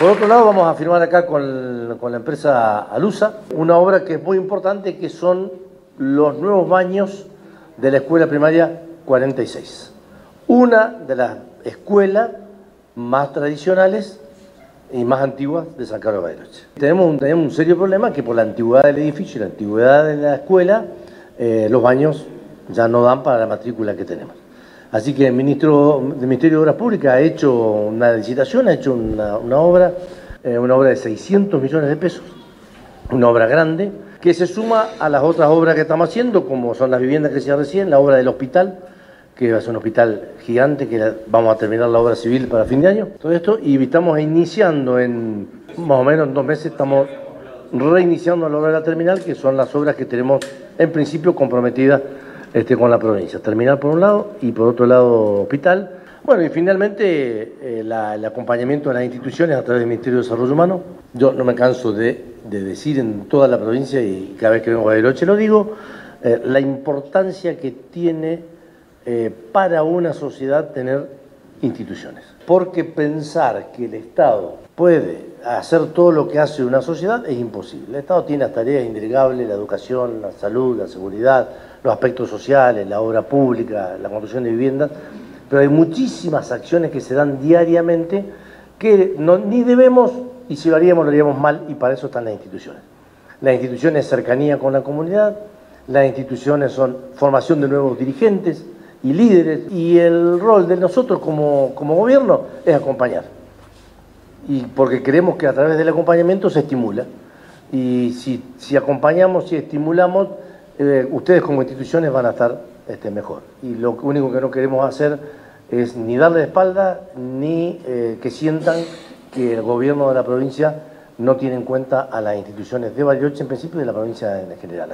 Por otro lado, vamos a firmar acá con, la empresa Alusa una obra que es muy importante, que son los nuevos baños de la escuela primaria 46. Una de las escuelas más tradicionales y más antiguas de San Carlos de Bariloche. Tenemos un, tenemos un serio problema que por la antigüedad del edificio y la antigüedad de la escuela, eh, los baños ya no dan para la matrícula que tenemos. Así que el, ministro, el Ministerio de Obras Públicas ha hecho una licitación, ha hecho una, obra, eh, una obra de 600 millones de pesos, una obra grande, que se suma a las otras obras que estamos haciendo, como son las viviendas que decía recién, la obra del hospital, que ser un hospital gigante, que vamos a terminar la obra civil para fin de año, todo esto, y estamos iniciando en más o menos en dos meses, estamos reiniciando la obra de la terminal, que son las obras que tenemos en principio comprometidas este, con la provincia. Terminal por un lado y por otro lado hospital. Bueno, y finalmente eh, el acompañamiento de las instituciones a través del Ministerio de Desarrollo Humano. Yo no me canso de, de decir en toda la provincia y cada vez que vengo a Bariloche lo digo, eh, la importancia que tiene eh, para una sociedad tener instituciones. Porque pensar que el Estado puede hacer todo lo que hace una sociedad es imposible. El Estado tiene las tareas indelegables, la educación, la salud, la seguridad, los aspectos sociales, la obra pública, la construcción de viviendas, pero hay muchísimas acciones que se dan diariamente que no, ni debemos, y si lo haríamos, lo haríamos mal, y para eso están las instituciones. Las instituciones es cercanía con la comunidad, las instituciones son formación de nuevos dirigentes y líderes, y el rol de nosotros como, como gobierno es acompañar. Y porque creemos que a través del acompañamiento se estimula. Y si, si acompañamos y estimulamos, eh, ustedes como instituciones van a estar este, mejor. Y lo único que no queremos hacer es ni darle espalda ni eh, que sientan que el gobierno de la provincia no tiene en cuenta a las instituciones de Bariloche en principio y de la provincia en general.